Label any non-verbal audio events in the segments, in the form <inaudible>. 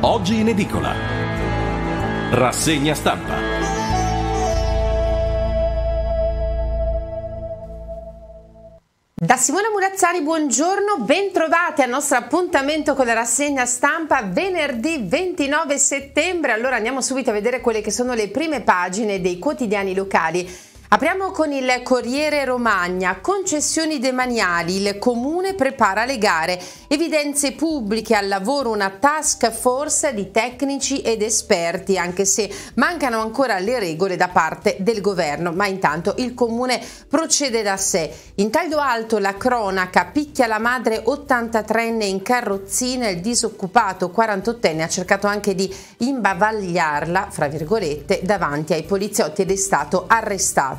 Oggi in edicola. Rassegna stampa. Da Simona Murazzani, buongiorno, bentrovati al nostro appuntamento con la rassegna stampa venerdì 29 settembre. Allora andiamo subito a vedere quelle che sono le prime pagine dei quotidiani locali. Apriamo con il Corriere Romagna, concessioni demaniali, il comune prepara le gare, evidenze pubbliche. Al lavoro una task force di tecnici ed esperti, anche se mancano ancora le regole da parte del governo, ma intanto il comune procede da sé. In taglio alto la cronaca. Picchia la madre 83enne in carrozzina, il disoccupato 48enne ha cercato anche di imbavagliarla, fra virgolette, davanti ai poliziotti ed è stato arrestato.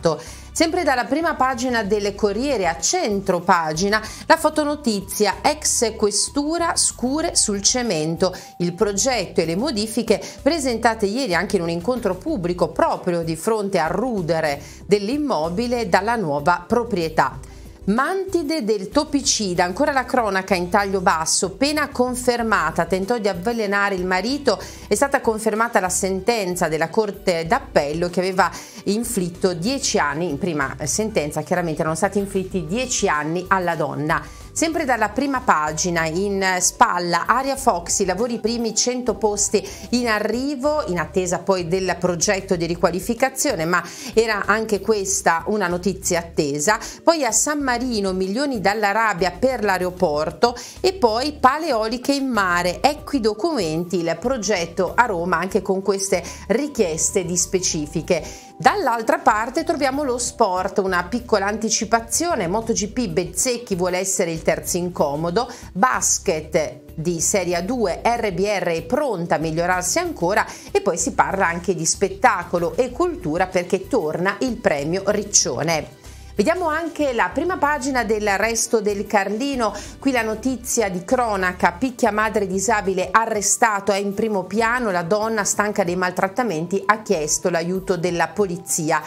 Sempre dalla prima pagina delle Corriere a centro pagina la fotonotizia ex questura scure sul cemento, il progetto e le modifiche presentate ieri anche in un incontro pubblico proprio di fronte al rudere dell'immobile dalla nuova proprietà. Mantide del topicida, ancora la cronaca in taglio basso, pena confermata, tentò di avvelenare il marito, è stata confermata la sentenza della Corte d'Appello che aveva inflitto 10 anni, in prima sentenza chiaramente erano stati inflitti 10 anni alla donna. Sempre dalla prima pagina, in spalla, Aria Fox, i lavori primi 100 posti in arrivo, in attesa poi del progetto di riqualificazione, ma era anche questa una notizia attesa. Poi a San Marino, milioni dall'Arabia per l'aeroporto e poi paleoliche in mare, ecco i documenti, il progetto a Roma anche con queste richieste di specifiche. Dall'altra parte troviamo lo sport, una piccola anticipazione, MotoGP Bezzecchi vuole essere il terzo incomodo, basket di Serie 2 RBR è pronta a migliorarsi ancora e poi si parla anche di spettacolo e cultura perché torna il premio Riccione. Vediamo anche la prima pagina del resto del Carlino, qui la notizia di cronaca, picchia madre disabile arrestato, è in primo piano, la donna stanca dei maltrattamenti ha chiesto l'aiuto della polizia.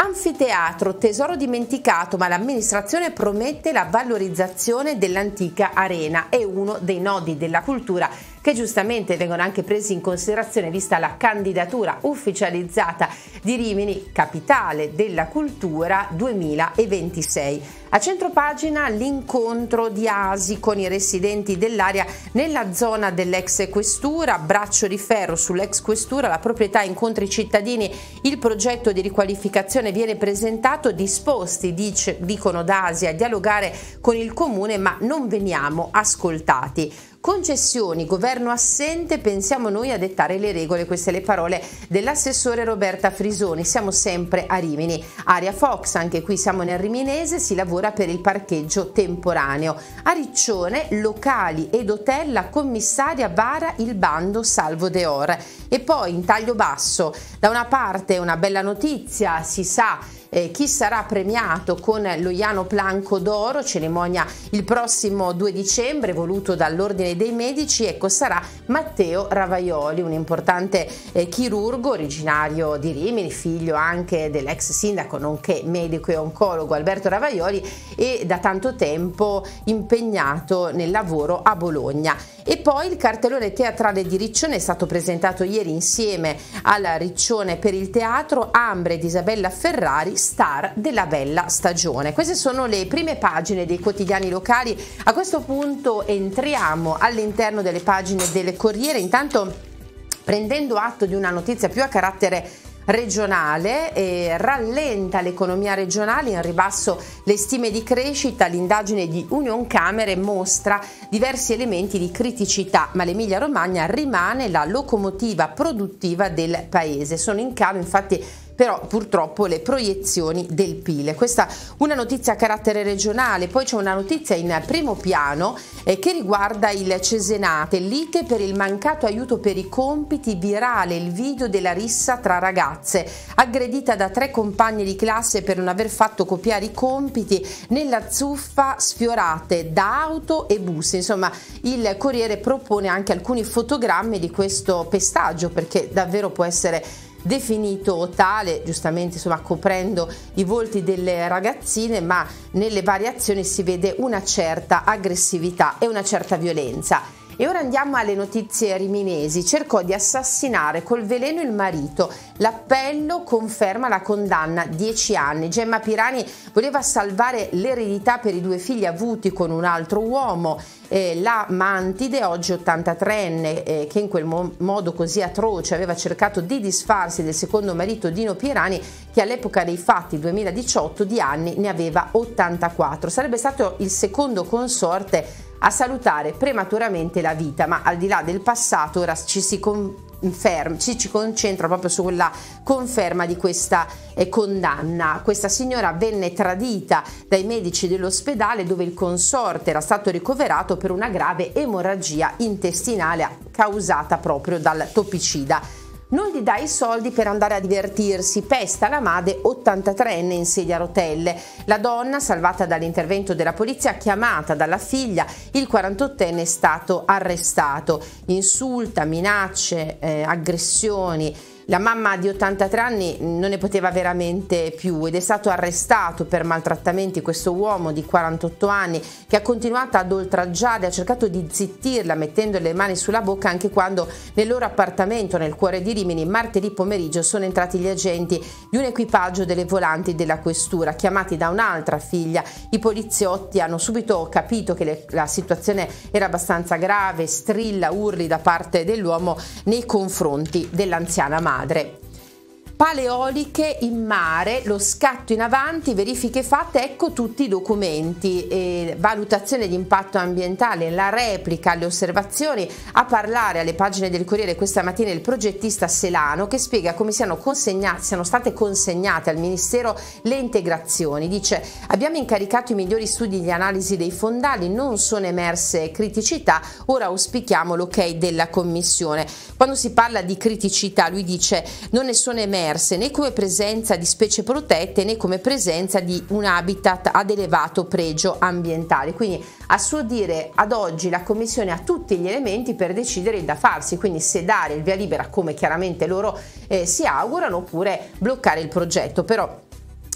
Anfiteatro, tesoro dimenticato, ma l'amministrazione promette la valorizzazione dell'antica arena. È uno dei nodi della cultura che giustamente vengono anche presi in considerazione vista la candidatura ufficializzata di Rimini, capitale della cultura 2026. A centropagina l'incontro di Asi con i residenti dell'area nella zona dell'ex questura, braccio di ferro sull'ex questura, la proprietà incontra i cittadini, il progetto di riqualificazione viene presentato, disposti, dice, dicono Dasi, a dialogare con il comune ma non veniamo ascoltati. Concessioni, governo assente, pensiamo noi a dettare le regole, queste le parole dell'assessore Roberta Frisoni, siamo sempre a Rimini. Aria Fox, anche qui siamo nel Riminese, si lavora per il parcheggio temporaneo. A Riccione, locali ed hotel, la commissaria vara il bando Salvo Deor. E poi in taglio basso, da una parte una bella notizia, si sa eh, chi sarà premiato con lo Iano Planco d'Oro, cerimonia il prossimo 2 dicembre, voluto dall'Ordine dei Medici, ecco sarà Matteo Ravaioli, un importante eh, chirurgo originario di Rimini, figlio anche dell'ex sindaco, nonché medico e oncologo Alberto Ravaioli e da tanto tempo impegnato nel lavoro a Bologna. E poi il cartellone teatrale di Riccione è stato presentato ieri insieme alla Riccione per il teatro Ambre di Isabella Ferrari, star della bella stagione. Queste sono le prime pagine dei quotidiani locali. A questo punto entriamo all'interno delle pagine delle Corriere. Intanto prendendo atto di una notizia più a carattere regionale e rallenta l'economia regionale, in ribasso le stime di crescita, l'indagine di Union Camere mostra diversi elementi di criticità, ma l'Emilia Romagna rimane la locomotiva produttiva del paese. Sono in calo infatti però purtroppo le proiezioni del PIL. Questa una notizia a carattere regionale, poi c'è una notizia in primo piano eh, che riguarda il Cesenate, lite per il mancato aiuto per i compiti, virale il video della rissa tra ragazze, aggredita da tre compagni di classe per non aver fatto copiare i compiti, nella zuffa sfiorate da auto e bus. Insomma, il Corriere propone anche alcuni fotogrammi di questo pestaggio perché davvero può essere definito tale, giustamente insomma coprendo i volti delle ragazzine, ma nelle variazioni si vede una certa aggressività e una certa violenza. E ora andiamo alle notizie riminesi. Cercò di assassinare col veleno il marito. L'appello conferma la condanna 10 anni. Gemma Pirani voleva salvare l'eredità per i due figli avuti con un altro uomo. Eh, la Mantide, oggi 83enne, eh, che in quel mo- modo così atroce aveva cercato di disfarsi del secondo marito Dino Pirani, che all'epoca dei fatti 2018 di anni ne aveva 84. Sarebbe stato il secondo consorte a salutare prematuramente la vita, ma al di là del passato ora ci si conferma, ci, ci concentra proprio sulla conferma di questa eh, condanna. Questa signora venne tradita dai medici dell'ospedale dove il consorte era stato ricoverato per una grave emorragia intestinale causata proprio dal topicida non gli dai i soldi per andare a divertirsi, pesta la madre 83enne in sedia a rotelle. La donna, salvata dall'intervento della polizia, chiamata dalla figlia, il 48enne è stato arrestato. Insulta, minacce, eh, aggressioni la mamma di 83 anni non ne poteva veramente più ed è stato arrestato per maltrattamenti questo uomo di 48 anni che ha continuato ad oltraggiare, ha cercato di zittirla mettendo le mani sulla bocca anche quando nel loro appartamento nel cuore di Rimini martedì pomeriggio sono entrati gli agenti di un equipaggio delle volanti della questura chiamati da un'altra figlia. I poliziotti hanno subito capito che le, la situazione era abbastanza grave, strilla urli da parte dell'uomo nei confronti dell'anziana madre madre. Paleoliche in mare, lo scatto in avanti, verifiche fatte, ecco tutti i documenti, eh, valutazione di impatto ambientale, la replica, le osservazioni, a parlare alle pagine del Corriere questa mattina il progettista Selano che spiega come siano, siano state consegnate al Ministero le integrazioni. Dice abbiamo incaricato i migliori studi di analisi dei fondali, non sono emerse criticità, ora auspichiamo l'ok della Commissione. Quando si parla di criticità lui dice non ne sono emerse emerse né come presenza di specie protette né come presenza di un habitat ad elevato pregio ambientale. Quindi a suo dire ad oggi la Commissione ha tutti gli elementi per decidere il da farsi, quindi se dare il via libera come chiaramente loro eh, si augurano oppure bloccare il progetto. Però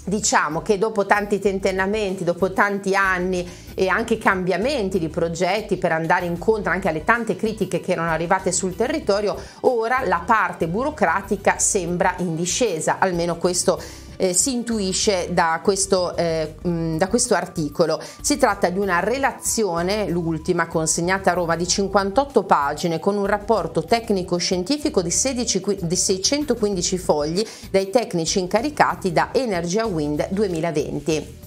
Diciamo che dopo tanti tentennamenti, dopo tanti anni e anche cambiamenti di progetti per andare incontro anche alle tante critiche che erano arrivate sul territorio, ora la parte burocratica sembra in discesa, almeno questo eh, si intuisce da questo, eh, da questo articolo. Si tratta di una relazione, l'ultima consegnata a Roma, di 58 pagine con un rapporto tecnico-scientifico di, 16, di 615 fogli dai tecnici incaricati da Energia Wind 2020.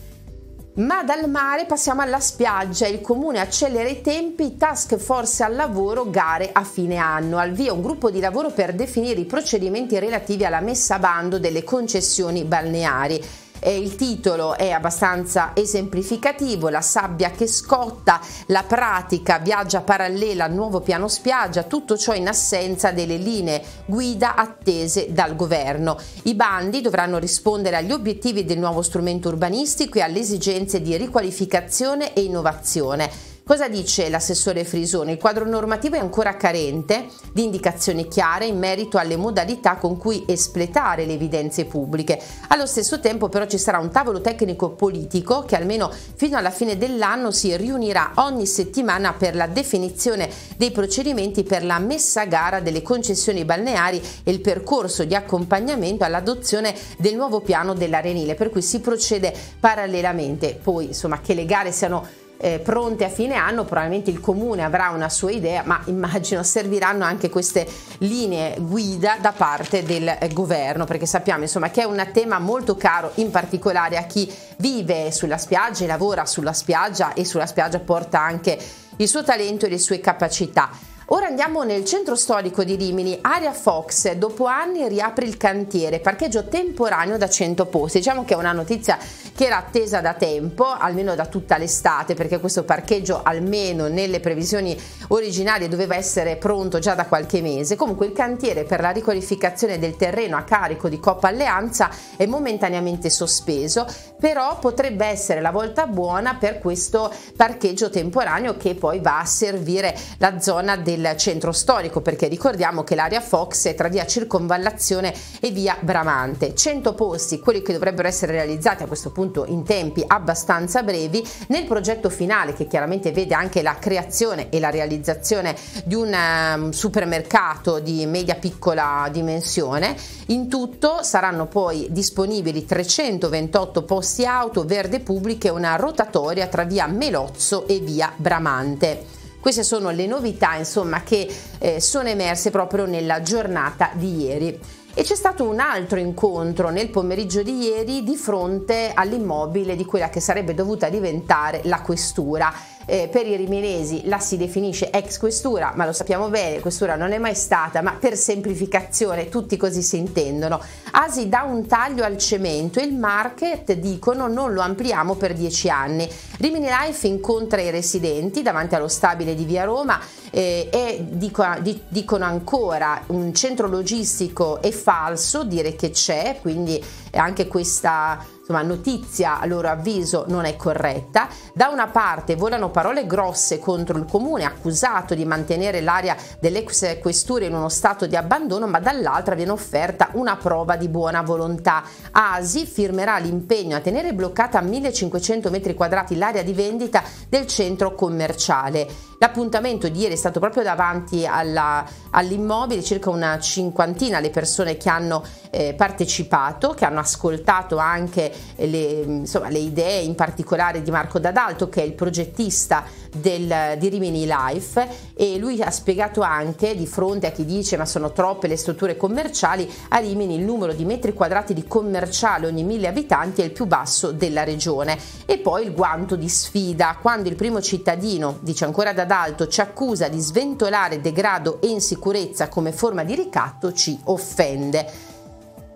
Ma dal mare passiamo alla spiaggia. Il comune accelera i tempi, task force al lavoro, gare a fine anno. Al via un gruppo di lavoro per definire i procedimenti relativi alla messa a bando delle concessioni balneari. Eh, il titolo è abbastanza esemplificativo, la sabbia che scotta, la pratica viaggia parallela al nuovo piano spiaggia, tutto ciò in assenza delle linee guida attese dal governo. I bandi dovranno rispondere agli obiettivi del nuovo strumento urbanistico e alle esigenze di riqualificazione e innovazione. Cosa dice l'assessore Frisone? Il quadro normativo è ancora carente di indicazioni chiare in merito alle modalità con cui espletare le evidenze pubbliche. Allo stesso tempo però ci sarà un tavolo tecnico politico che almeno fino alla fine dell'anno si riunirà ogni settimana per la definizione dei procedimenti per la messa a gara delle concessioni balneari e il percorso di accompagnamento all'adozione del nuovo piano dell'Arenile, per cui si procede parallelamente. Poi insomma che le gare siano eh, pronte a fine anno, probabilmente il comune avrà una sua idea, ma immagino serviranno anche queste linee guida da parte del eh, governo, perché sappiamo insomma che è un tema molto caro, in particolare a chi vive sulla spiaggia e lavora sulla spiaggia e sulla spiaggia porta anche il suo talento e le sue capacità. Ora andiamo nel centro storico di Rimini, Aria Fox, dopo anni riapre il cantiere, parcheggio temporaneo da 100 posti. Diciamo che è una notizia che era attesa da tempo, almeno da tutta l'estate, perché questo parcheggio almeno nelle previsioni originarie doveva essere pronto già da qualche mese. Comunque il cantiere per la riqualificazione del terreno a carico di Coppa Alleanza è momentaneamente sospeso, però potrebbe essere la volta buona per questo parcheggio temporaneo che poi va a servire la zona del centro storico perché ricordiamo che l'area Fox è tra via Circonvallazione e via Bramante. 100 posti, quelli che dovrebbero essere realizzati a questo punto appunto in tempi abbastanza brevi. Nel progetto finale, che chiaramente vede anche la creazione e la realizzazione di un um, supermercato di media piccola dimensione, in tutto saranno poi disponibili 328 posti auto, verde pubbliche e una rotatoria tra via Melozzo e via Bramante. Queste sono le novità insomma, che eh, sono emerse proprio nella giornata di ieri. E c'è stato un altro incontro nel pomeriggio di ieri di fronte all'immobile di quella che sarebbe dovuta diventare la questura eh, per i riminesi la si definisce ex questura, ma lo sappiamo bene, questura non è mai stata, ma per semplificazione tutti così si intendono. Asi dà un taglio al cemento, il market dicono non lo ampliamo per dieci anni. Rimini Life incontra i residenti davanti allo stabile di Via Roma eh, e dicono, dicono ancora un centro logistico è falso, dire che c'è, quindi anche questa insomma, notizia a loro avviso non è corretta. Da una parte volano parole grosse contro il comune accusato di mantenere l'area dell'ex questura in uno stato di abbandono, ma dall'altra viene offerta una prova di buona volontà. Asi firmerà l'impegno a tenere bloccata a 1500 metri quadrati l'area di vendita del centro commerciale. L'appuntamento di ieri è stato proprio davanti alla, all'immobile, circa una cinquantina le persone che hanno eh, partecipato, che hanno ascoltato anche le, insomma, le idee in particolare di Marco D'Adalto che è il progettista del, di Rimini Life. E lui ha spiegato anche di fronte a chi dice ma sono troppe le strutture commerciali a Rimini il numero di metri quadrati di commerciale ogni mille abitanti è il più basso della regione. E poi il guanto di sfida. Quando il primo cittadino dice ancora D'Adalto ci accusa di sventolare degrado e insicurezza come forma di ricatto ci offende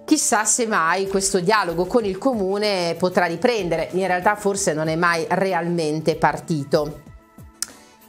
Chissà se mai questo dialogo con il comune potrà riprendere, in realtà forse non è mai realmente partito.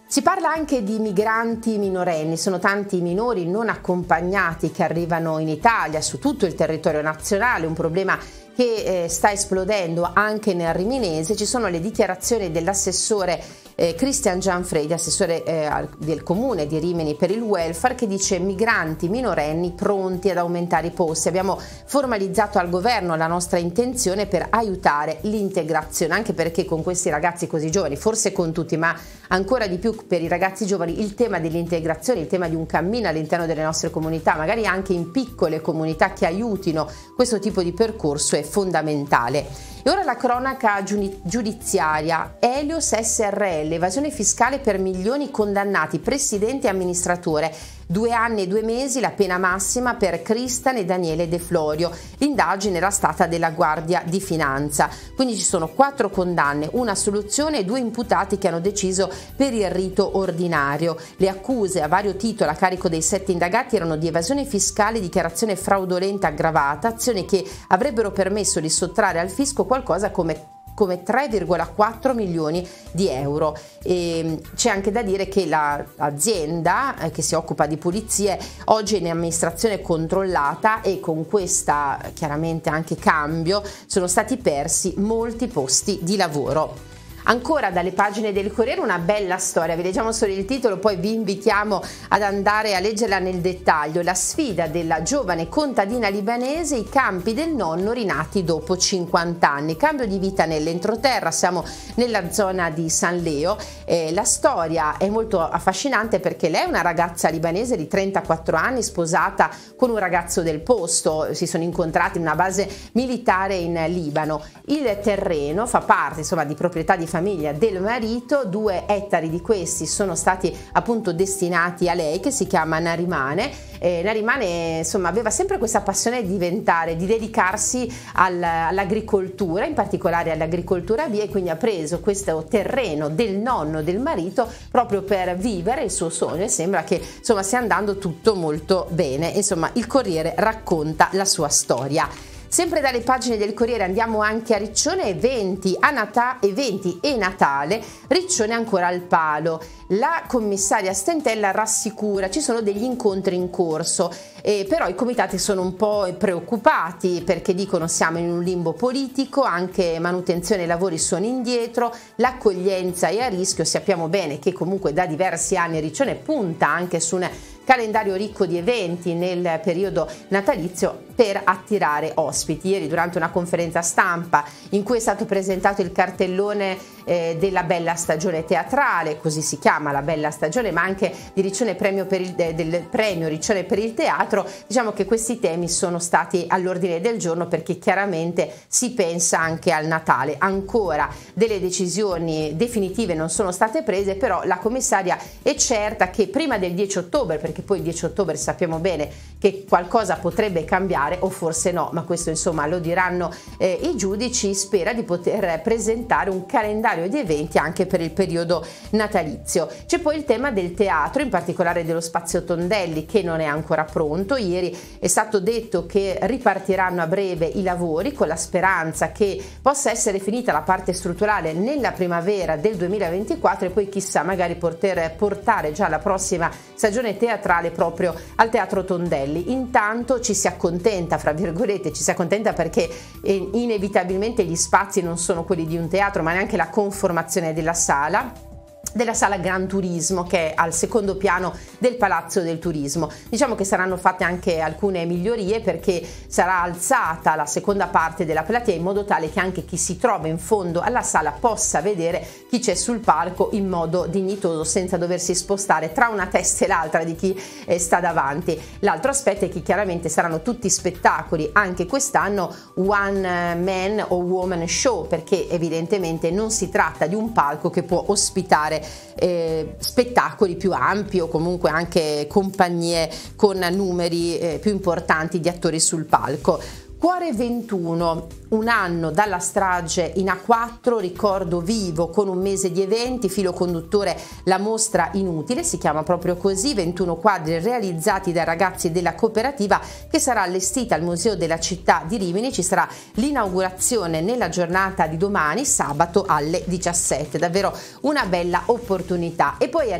Si parla anche di migranti minorenni, sono tanti i minori non accompagnati che arrivano in Italia su tutto il territorio nazionale, un problema che eh, sta esplodendo anche nel Riminese. Ci sono le dichiarazioni dell'assessore eh, Christian Gianfredi, assessore eh, del comune di Rimini per il welfare, che dice migranti minorenni pronti ad aumentare i posti. Abbiamo formalizzato al governo la nostra intenzione per aiutare l'integrazione, anche perché con questi ragazzi così giovani, forse con tutti, ma ancora di più per i ragazzi giovani, il tema dell'integrazione, il tema di un cammino all'interno delle nostre comunità, magari anche in piccole comunità che aiutino questo tipo di percorso è fondamentale. E ora la cronaca giudiziaria. Elios SRL, evasione fiscale per milioni condannati, presidente e amministratore. Due anni e due mesi la pena massima per Cristan e Daniele De Florio. L'indagine era stata della Guardia di Finanza. Quindi ci sono quattro condanne, una assoluzione e due imputati che hanno deciso per il rito ordinario. Le accuse a vario titolo a carico dei sette indagati erano di evasione fiscale, dichiarazione fraudolenta aggravata, azioni che avrebbero permesso di sottrarre al fisco qualcosa come come 3,4 milioni di euro. E c'è anche da dire che l'azienda eh, che si occupa di pulizie oggi è in amministrazione controllata e con questa chiaramente anche cambio sono stati persi molti posti di lavoro. Ancora dalle pagine del Corriere una bella storia, vi leggiamo solo il titolo, poi vi invitiamo ad andare a leggerla nel dettaglio. La sfida della giovane contadina libanese, i campi del nonno rinati dopo 50 anni. Cambio di vita nell'entroterra, siamo nella zona di San Leo. Eh, la storia è molto affascinante perché lei è una ragazza libanese di 34 anni, sposata con un ragazzo del posto, si sono incontrati in una base militare in Libano. Il terreno fa parte insomma di proprietà di famiglia del marito, due ettari di questi sono stati appunto destinati a lei che si chiama Narimane. Eh, Narimane insomma aveva sempre questa passione di diventare, di dedicarsi al, all'agricoltura, in particolare all'agricoltura via e quindi ha preso questo terreno del nonno del marito proprio per vivere il suo sogno e sembra che insomma stia andando tutto molto bene. Insomma il Corriere racconta la sua storia. Sempre dalle pagine del Corriere andiamo anche a Riccione, eventi, a Nata- eventi e Natale, Riccione ancora al palo. La commissaria Stentella rassicura, ci sono degli incontri in corso, eh, però i comitati sono un po' preoccupati perché dicono siamo in un limbo politico, anche manutenzione e lavori sono indietro, l'accoglienza è a rischio, sappiamo bene che comunque da diversi anni Riccione punta anche su un calendario ricco di eventi nel periodo natalizio per attirare ospiti. Ieri durante una conferenza stampa in cui è stato presentato il cartellone eh, della bella stagione teatrale, così si chiama la bella stagione, ma anche di Riccione premio per il, del premio Riccione per il teatro, diciamo che questi temi sono stati all'ordine del giorno perché chiaramente si pensa anche al Natale. Ancora delle decisioni definitive non sono state prese, però la commissaria è certa che prima del 10 ottobre, perché poi il 10 ottobre sappiamo bene che qualcosa potrebbe cambiare o forse no, ma questo insomma lo diranno eh, i giudici, spera di poter presentare un calendario di eventi anche per il periodo natalizio. C'è poi il tema del teatro, in particolare dello spazio Tondelli che non è ancora pronto. Ieri è stato detto che ripartiranno a breve i lavori con la speranza che possa essere finita la parte strutturale nella primavera del 2024 e poi chissà magari poter portare già la prossima stagione teatrale proprio al Teatro Tondelli. Intanto ci si accontenta, fra virgolette, ci si accontenta perché eh, inevitabilmente gli spazi non sono quelli di un teatro, ma neanche la conformazione della sala della sala Gran Turismo che è al secondo piano del Palazzo del Turismo. Diciamo che saranno fatte anche alcune migliorie perché sarà alzata la seconda parte della platea in modo tale che anche chi si trova in fondo alla sala possa vedere chi c'è sul palco in modo dignitoso senza doversi spostare tra una testa e l'altra di chi eh, sta davanti. L'altro aspetto è che chiaramente saranno tutti spettacoli anche quest'anno one man o woman show perché evidentemente non si tratta di un palco che può ospitare eh, spettacoli più ampi o comunque anche compagnie con numeri eh, più importanti di attori sul palco. Cuore 21, un anno dalla strage in A4, ricordo vivo con un mese di eventi, filo conduttore la mostra inutile, si chiama proprio così, 21 quadri realizzati dai ragazzi della cooperativa che sarà allestita al Museo della Città di Rimini, ci sarà l'inaugurazione nella giornata di domani, sabato alle 17, davvero una bella opportunità. E poi a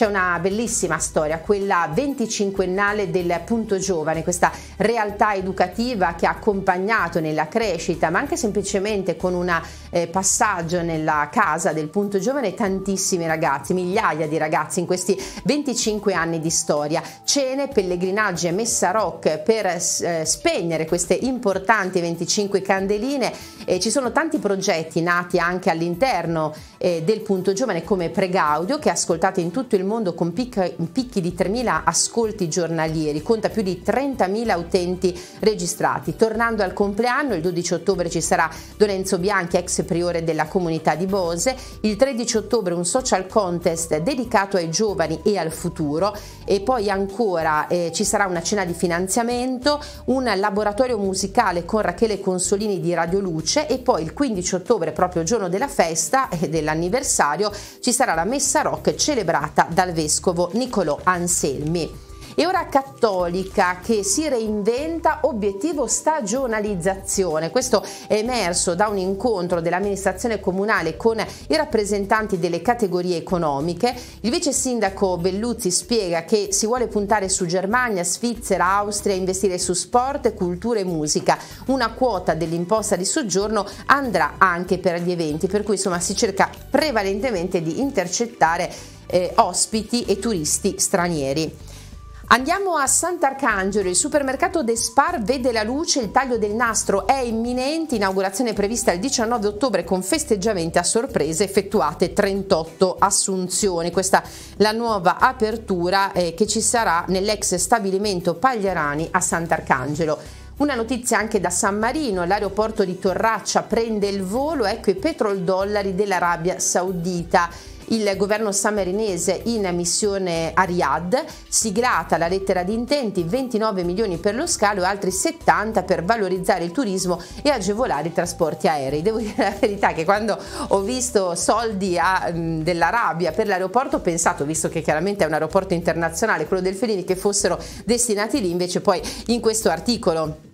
c'è una bellissima storia, quella 25ennale del Punto Giovane, questa realtà educativa che ha accompagnato nella crescita, ma anche semplicemente con un eh, passaggio nella casa del Punto Giovane tantissimi ragazzi, migliaia di ragazzi in questi 25 anni di storia. Cene, pellegrinaggi e messa rock per eh, spegnere queste importanti 25 candeline. Eh, ci sono tanti progetti nati anche all'interno eh, del Punto Giovane come Pregaudio che ascoltate in tutto il mondo con picchi, picchi di 3.000 ascolti giornalieri, conta più di 30.000 utenti registrati. Tornando al compleanno, il 12 ottobre ci sarà Lorenzo Bianchi, ex priore della comunità di Bose, il 13 ottobre un social contest dedicato ai giovani e al futuro. E poi ancora eh, ci sarà una cena di finanziamento, un laboratorio musicale con Rachele Consolini di Radio Luce e poi il 15 ottobre, proprio giorno della festa e dell'anniversario, ci sarà la messa rock celebrata da dal vescovo Niccolò Anselmi. E ora cattolica che si reinventa obiettivo stagionalizzazione. Questo è emerso da un incontro dell'amministrazione comunale con i rappresentanti delle categorie economiche. Il vice sindaco Belluzzi spiega che si vuole puntare su Germania, Svizzera, Austria, investire su sport, cultura e musica. Una quota dell'imposta di soggiorno andrà anche per gli eventi, per cui insomma si cerca prevalentemente di intercettare eh, ospiti e turisti stranieri. Andiamo a Sant'Arcangelo, il supermercato De Spar vede la luce, il taglio del nastro è imminente, inaugurazione prevista il 19 ottobre con festeggiamenti a sorpresa, effettuate 38 assunzioni. Questa è la nuova apertura eh, che ci sarà nell'ex stabilimento Pagliarani a Sant'Arcangelo. Una notizia anche da San Marino, l'aeroporto di Torraccia prende il volo, ecco i petrodollari dell'Arabia Saudita il governo sammarinese in missione a Riyadh, siglata la lettera di intenti 29 milioni per lo scalo e altri 70 per valorizzare il turismo e agevolare i trasporti aerei. Devo <laughs> dire la verità che quando ho visto soldi a, dell'Arabia per l'aeroporto ho pensato, visto che chiaramente è un aeroporto internazionale, quello del Felini, che fossero destinati lì, invece poi in questo articolo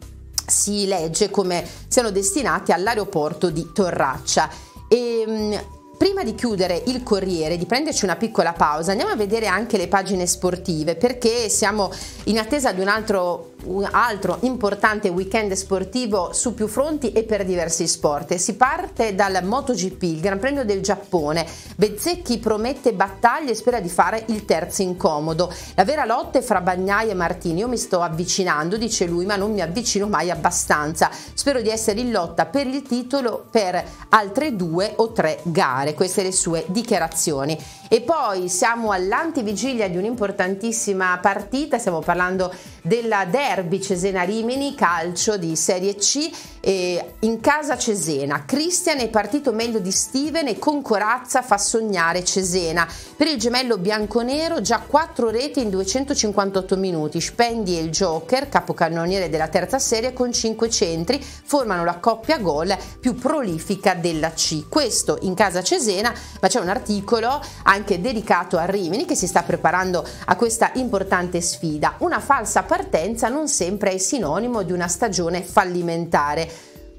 si legge come siano destinati all'aeroporto di Torraccia. E, Prima di chiudere il Corriere, di prenderci una piccola pausa, andiamo a vedere anche le pagine sportive perché siamo in attesa di un altro un altro importante weekend sportivo su più fronti e per diversi sport. Si parte dal MotoGP, il Gran Premio del Giappone. Bezzecchi promette battaglie e spera di fare il terzo incomodo. La vera lotta è fra Bagnai e Martini. Io mi sto avvicinando, dice lui, ma non mi avvicino mai abbastanza. Spero di essere in lotta per il titolo per altre due o tre gare. Queste le sue dichiarazioni. E poi siamo all'antivigilia di un'importantissima partita, stiamo parlando della derby Cesena-Rimini, calcio di Serie C, in casa Cesena. Cristian è partito meglio di Steven e con corazza fa sognare Cesena. Per il gemello bianconero già 4 reti in 258 minuti. Spendi e il Joker, capocannoniere della terza serie, con 5 centri, formano la coppia gol più prolifica della C. Questo in casa Cesena, ma c'è un articolo anche dedicato a Rimini che si sta preparando a questa importante sfida. Una falsa partenza non sempre è sinonimo di una stagione fallimentare.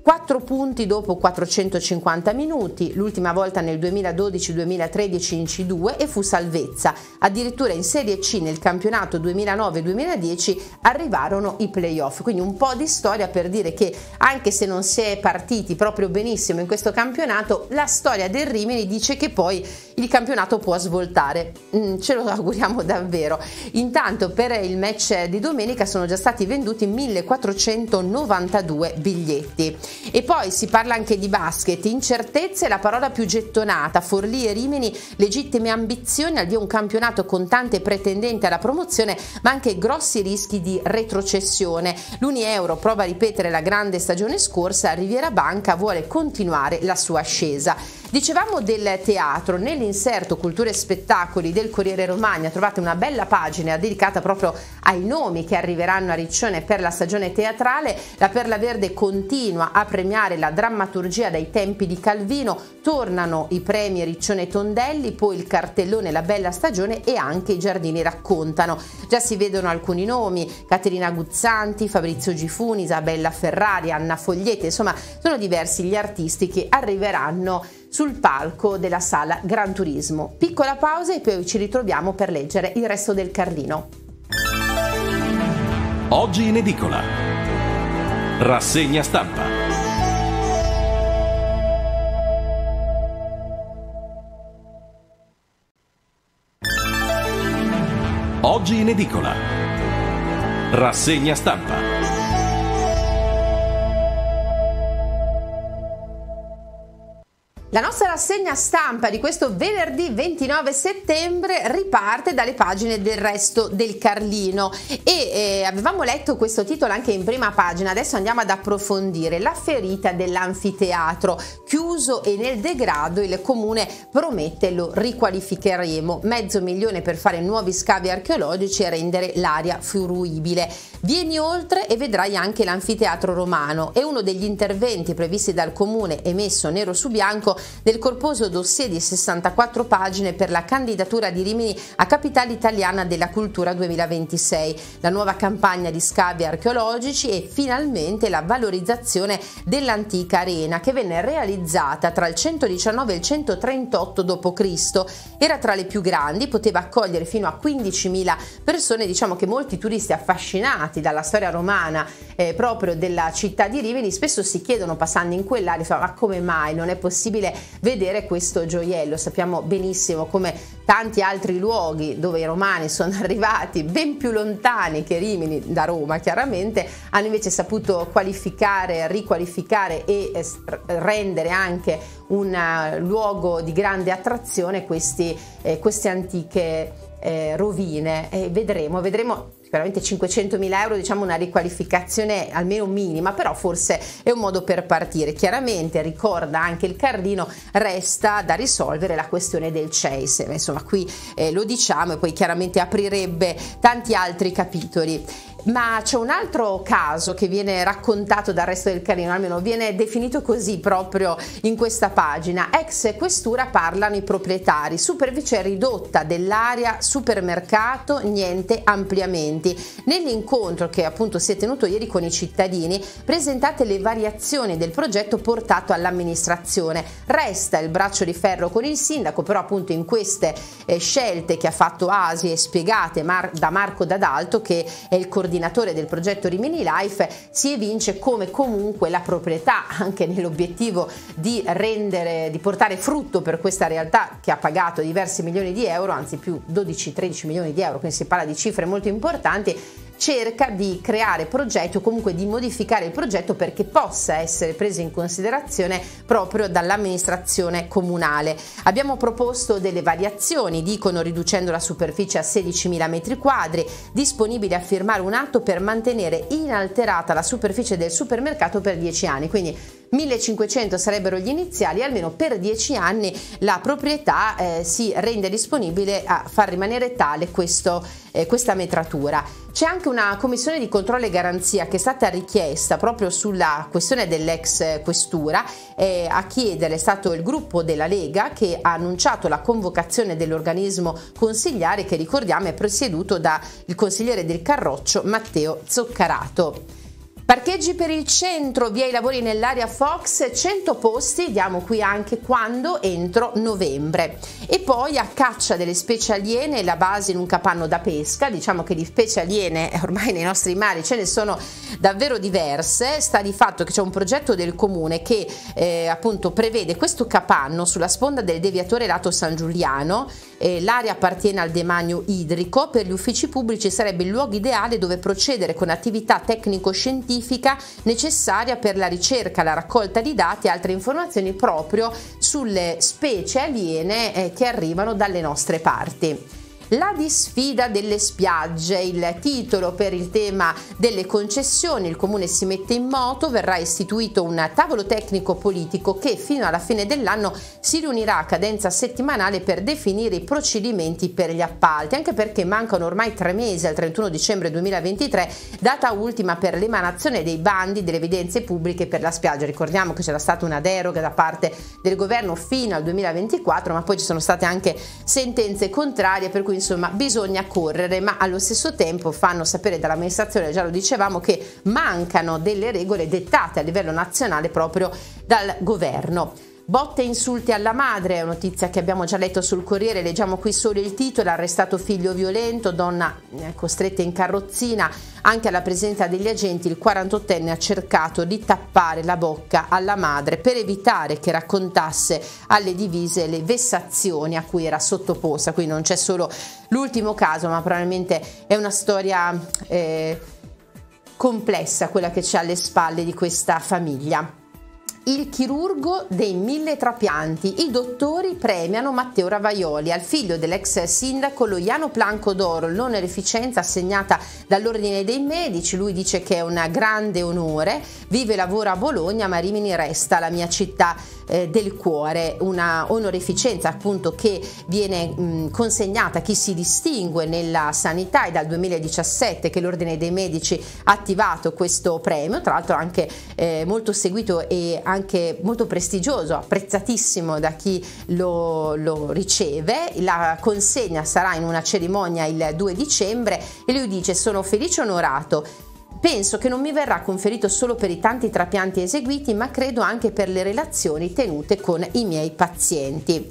4 punti dopo 450 minuti, l'ultima volta nel 2012-2013 in C2 e fu salvezza. Addirittura in Serie C nel campionato 2009-2010 arrivarono i playoff. Quindi un po' di storia per dire che anche se non si è partiti proprio benissimo in questo campionato, la storia del Rimini dice che poi il campionato può svoltare. Mm, ce lo auguriamo davvero. Intanto per il match di domenica sono già stati venduti 1492 biglietti. E poi si parla anche di basket, incertezza è la parola più gettonata, Forlì e Rimini legittime ambizioni al via un campionato con tante pretendenti alla promozione ma anche grossi rischi di retrocessione. L'Uni Euro prova a ripetere la grande stagione scorsa, Riviera Banca vuole continuare la sua ascesa. Dicevamo del teatro, nell'inserto Cultura e Spettacoli del Corriere Romagna trovate una bella pagina dedicata proprio ai nomi che arriveranno a Riccione per la stagione teatrale. La Perla Verde continua a premiare la drammaturgia dai tempi di Calvino, tornano i premi Riccione Tondelli, poi il cartellone La Bella Stagione e anche i giardini raccontano. Già si vedono alcuni nomi, Caterina Guzzanti, Fabrizio Gifuni, Isabella Ferrari, Anna Fogliette, insomma sono diversi gli artisti che arriveranno sul palco della sala Gran Turismo. Piccola pausa e poi ci ritroviamo per leggere il resto del Carlino. Oggi in edicola. Rassegna stampa. Oggi in edicola. Rassegna stampa. La nostra rassegna stampa di questo venerdì 29 settembre riparte dalle pagine del resto del Carlino. E eh, avevamo letto questo titolo anche in prima pagina, adesso andiamo ad approfondire. La ferita dell'anfiteatro. Chiuso e nel degrado il comune promette lo riqualificheremo, mezzo milione per fare nuovi scavi archeologici e rendere l'area fruibile. Vieni oltre e vedrai anche l'anfiteatro romano, è uno degli interventi previsti dal comune emesso nero su bianco del corposo dossier di 64 pagine per la candidatura di Rimini a capitale italiana della cultura 2026, la nuova campagna di scavi archeologici e finalmente la valorizzazione dell'antica arena che venne realizzata tra il 119 e il 138 d.C. Era tra le più grandi, poteva accogliere fino a 15.000 persone, diciamo che molti turisti affascinati dalla storia romana eh, proprio della città di Rimini spesso si chiedono passando in quell'area, ma come mai non è possibile vedere questo gioiello. Sappiamo benissimo come tanti altri luoghi dove i romani sono <laughs> arrivati ben più lontani che Rimini da Roma chiaramente hanno invece saputo qualificare, riqualificare e rendere anche un eh, luogo di grande attrazione questi, eh, queste antiche eh, rovine e vedremo, vedremo sicuramente 500 mila euro, diciamo una riqualificazione almeno minima, però forse è un modo per partire. Chiaramente ricorda anche il Cardino, resta da risolvere la questione del CEIS, insomma qui eh, lo diciamo e poi chiaramente aprirebbe tanti altri capitoli. Ma c'è un altro caso che viene raccontato dal resto del Carino, almeno viene definito così proprio in questa pagina. Ex questura parlano i proprietari, superficie ridotta dell'area supermercato, niente ampliamenti. Nell'incontro che appunto si è tenuto ieri con i cittadini, presentate le variazioni del progetto portato all'amministrazione. Resta il braccio di ferro con il sindaco, però appunto in queste eh, scelte che ha fatto Asi e spiegate da Marco D'Adalto, che è il coordinatore coordinatore del progetto Rimini Life, si evince come comunque la proprietà, anche nell'obiettivo di rendere, di portare frutto per questa realtà che ha pagato diversi milioni di euro, anzi più 12-13 milioni di euro, quindi si parla di cifre molto importanti, cerca di creare progetti o comunque di modificare il progetto perché possa essere preso in considerazione proprio dall'amministrazione comunale. Abbiamo proposto delle variazioni, dicono riducendo la superficie a 16.000 metri quadri, disponibile a firmare un atto per mantenere inalterata la superficie del supermercato per 10 anni, quindi 1500 sarebbero gli iniziali, almeno per 10 anni la proprietà eh, si rende disponibile a far rimanere tale questo, eh, questa metratura. C'è anche una commissione di controllo e garanzia che è stata richiesta proprio sulla questione dell'ex questura. Eh, a chiedere è stato il gruppo della Lega che ha annunciato la convocazione dell'organismo consigliare che ricordiamo è presieduto dal consigliere del Carroccio Matteo Zoccarato. Parcheggi per il centro, via i lavori nell'area Fox, 100 posti, diamo qui anche quando, entro novembre. E poi a caccia delle specie aliene, la base in un capanno da pesca, diciamo che di specie aliene ormai nei nostri mari ce ne sono davvero diverse, sta di fatto che c'è un progetto del comune che eh, appunto prevede questo capanno sulla sponda del deviatore lato San Giuliano, eh, l'area appartiene al demanio idrico, per gli uffici pubblici sarebbe il luogo ideale dove procedere con attività tecnico-scientifiche scientifica necessaria per la ricerca, la raccolta di dati e altre informazioni proprio sulle specie aliene eh, che arrivano dalle nostre parti. La disfida delle spiagge, il titolo per il tema delle concessioni, il comune si mette in moto, verrà istituito un tavolo tecnico politico che fino alla fine dell'anno si riunirà a cadenza settimanale per definire i procedimenti per gli appalti, anche perché mancano ormai tre mesi al 31 dicembre 2023, data ultima per l'emanazione dei bandi delle evidenze pubbliche per la spiaggia. Ricordiamo che c'era stata una deroga da parte del governo fino al 2024, ma poi ci sono state anche sentenze contrarie per cui insomma bisogna correre, ma allo stesso tempo fanno sapere dall'amministrazione, già lo dicevamo, che mancano delle regole dettate a livello nazionale proprio dal governo. Botte e insulti alla madre, è notizia che abbiamo già letto sul Corriere, leggiamo qui solo il titolo, arrestato figlio violento, donna eh, costretta in carrozzina, anche alla presenza degli agenti il 48enne ha cercato di tappare la bocca alla madre per evitare che raccontasse alle divise le vessazioni a cui era sottoposta, quindi non c'è solo l'ultimo caso, ma probabilmente è una storia eh, complessa quella che c'è alle spalle di questa famiglia il chirurgo dei mille trapianti. I dottori premiano Matteo Ravaioli, al figlio dell'ex sindaco lo Iano Planco d'Oro, l'onorificenza assegnata dall'Ordine dei Medici. Lui dice che è un grande onore, vive e lavora a Bologna, ma Rimini resta la mia città eh, del cuore, una onorificenza appunto che viene mh, consegnata a chi si distingue nella sanità. E dal 2017 che l'Ordine dei Medici ha attivato questo premio, tra l'altro anche eh, molto seguito e anche anche molto prestigioso, apprezzatissimo da chi lo, lo riceve. La consegna sarà in una cerimonia il 2 dicembre e lui dice sono felice e onorato Penso che non mi verrà conferito solo per i tanti trapianti eseguiti, ma credo anche per le relazioni tenute con i miei pazienti.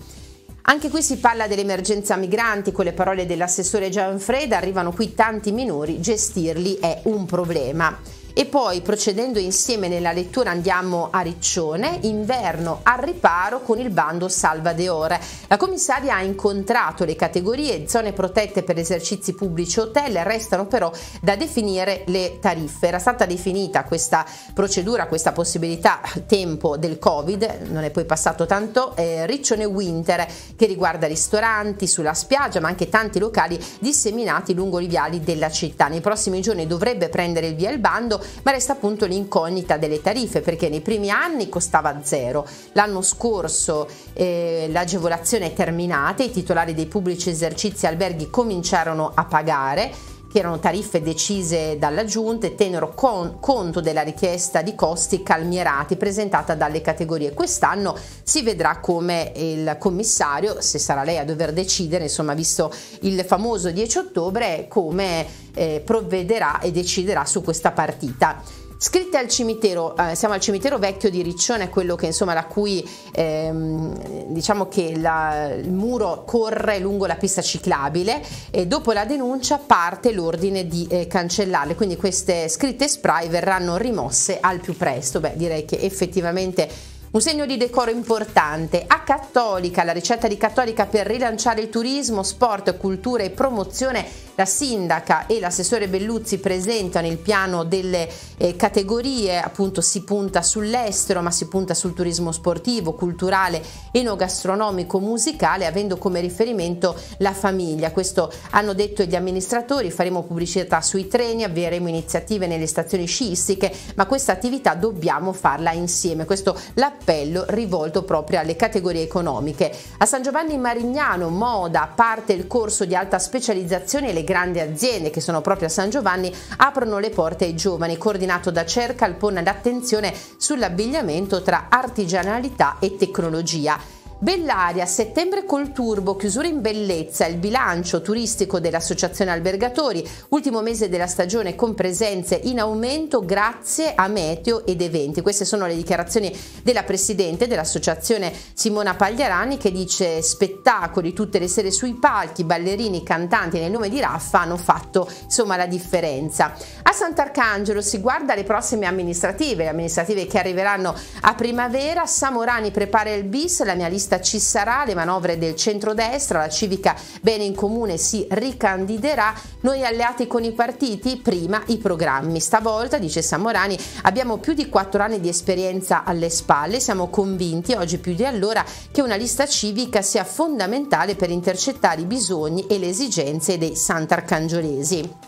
Anche qui si parla dell'emergenza migranti, con le parole dell'assessore Gianfreda, arrivano qui tanti minori, gestirli è un problema. E poi procedendo insieme nella lettura andiamo a Riccione, inverno al riparo con il bando Salva de Ore. La commissaria ha incontrato le categorie zone protette per esercizi pubblici hotel, restano però da definire le tariffe. Era stata definita questa procedura, questa possibilità tempo del Covid, non è poi passato tanto, eh, Riccione Winter che riguarda ristoranti sulla spiaggia ma anche tanti locali disseminati lungo i viali della città. Nei prossimi giorni dovrebbe prendere il via il bando ma resta appunto l'incognita delle tariffe perché nei primi anni costava zero. L'anno scorso eh, l'agevolazione è terminata, i titolari dei pubblici esercizi alberghi cominciarono a pagare che erano tariffe decise dalla Giunta e tennero con, conto della richiesta di costi calmierati presentata dalle categorie. Quest'anno si vedrà come il commissario, se sarà lei a dover decidere, insomma visto il famoso 10 ottobre, come eh, provvederà e deciderà su questa partita. Scritte al cimitero, eh, siamo al cimitero vecchio di Riccione, quello che insomma da cui ehm, diciamo che la, il muro corre lungo la pista ciclabile e dopo la denuncia parte l'ordine di eh, cancellarle, quindi queste scritte spray verranno rimosse al più presto. Beh, direi che effettivamente un segno di decoro importante. A Cattolica, la ricetta di Cattolica per rilanciare il turismo, sport, cultura e promozione la sindaca e l'assessore Belluzzi presentano il piano delle eh, categorie, appunto si punta sull'estero ma si punta sul turismo sportivo, culturale, enogastronomico, musicale, avendo come riferimento la famiglia. Questo hanno detto gli amministratori, faremo pubblicità sui treni, avvieremo iniziative nelle stazioni sciistiche, ma questa attività dobbiamo farla insieme. Questo l'appello rivolto proprio alle categorie economiche. A San Giovanni Marignano, moda, parte il corso di alta specializzazione e le grandi aziende che sono proprio a San Giovanni aprono le porte ai giovani, coordinato da Cercal pone l'attenzione sull'abbigliamento tra artigianalità e tecnologia. Bellaria, settembre col turbo, chiusura in bellezza, il bilancio turistico dell'Associazione Albergatori, ultimo mese della stagione con presenze in aumento grazie a meteo ed eventi. Queste sono le dichiarazioni della Presidente dell'Associazione Simona Pagliarani che dice spettacoli tutte le sere sui palchi, ballerini, cantanti nel nome di Raffa hanno fatto insomma la differenza. A Sant'Arcangelo si guarda le prossime amministrative, le amministrative che arriveranno a primavera, Samorani prepara il bis, la mia lista lista ci sarà, le manovre del centrodestra, la civica bene in comune si ricandiderà, noi alleati con i partiti, prima i programmi. Stavolta, dice Samorani, abbiamo più di quattro anni di esperienza alle spalle, siamo convinti oggi più di allora che una lista civica sia fondamentale per intercettare i bisogni e le esigenze dei sant'arcangiolesi.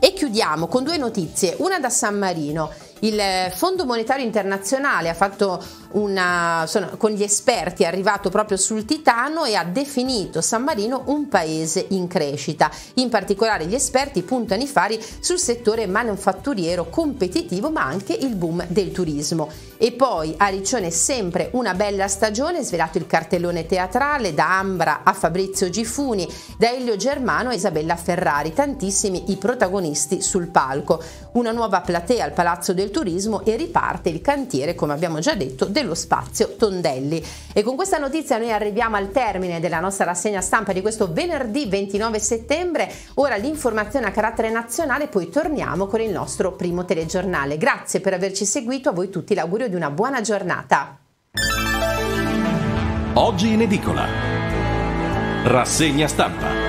E chiudiamo con due notizie, una da San Marino. Il Fondo Monetario Internazionale ha fatto una, sono, con gli esperti è arrivato proprio sul Titano e ha definito San Marino un paese in crescita. In particolare gli esperti puntano i fari sul settore manufatturiero competitivo ma anche il boom del turismo. E poi a Riccione sempre una bella stagione, svelato il cartellone teatrale da Ambra a Fabrizio Gifuni, da Elio Germano a Isabella Ferrari, tantissimi i protagonisti sul palco. Una nuova platea al Palazzo del Turismo e riparte il cantiere, come abbiamo già detto, dello spazio Tondelli. E con questa notizia noi arriviamo al termine della nostra rassegna stampa di questo venerdì 29 settembre. Ora l'informazione a carattere nazionale, poi torniamo con il nostro primo telegiornale. Grazie per averci seguito, a voi tutti l'augurio di una buona giornata. Oggi in edicola. Rassegna stampa.